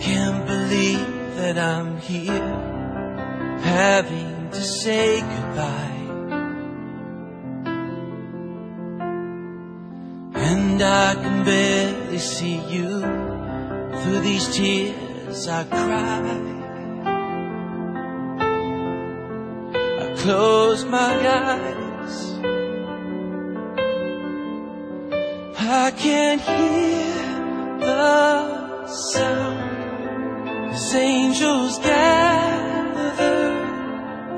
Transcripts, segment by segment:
can't believe that I'm here, having to say goodbye. And I can barely see you through these tears I cry. I close my eyes. I can't hear the sound as angels gather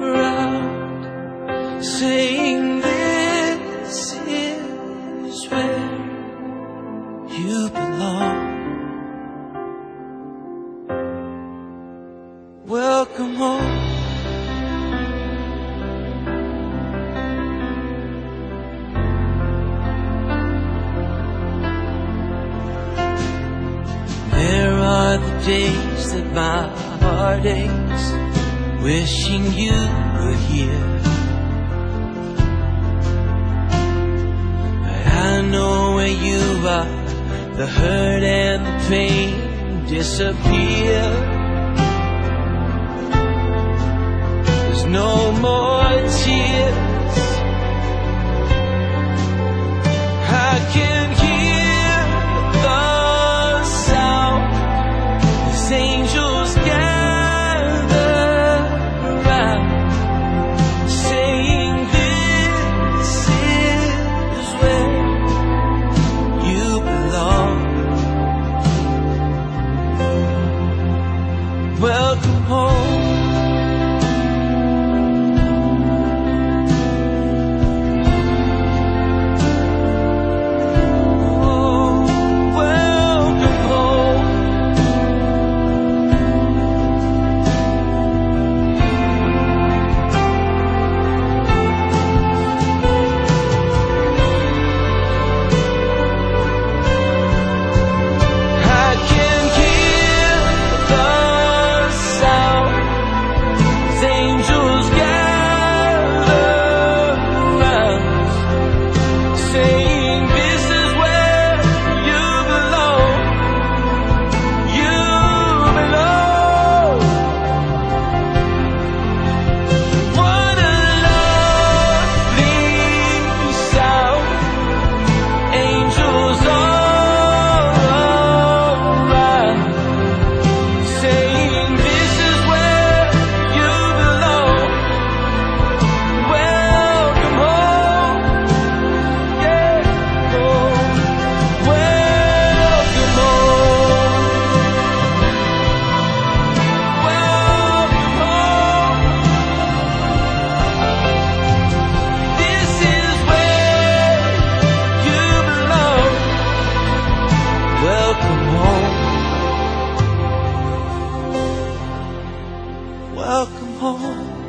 around, saying, This is where you belong. Welcome home. The days that my heart aches, wishing you were here. But I know where you are, the hurt and the pain disappear. There's no more Welcome home. Welcome home.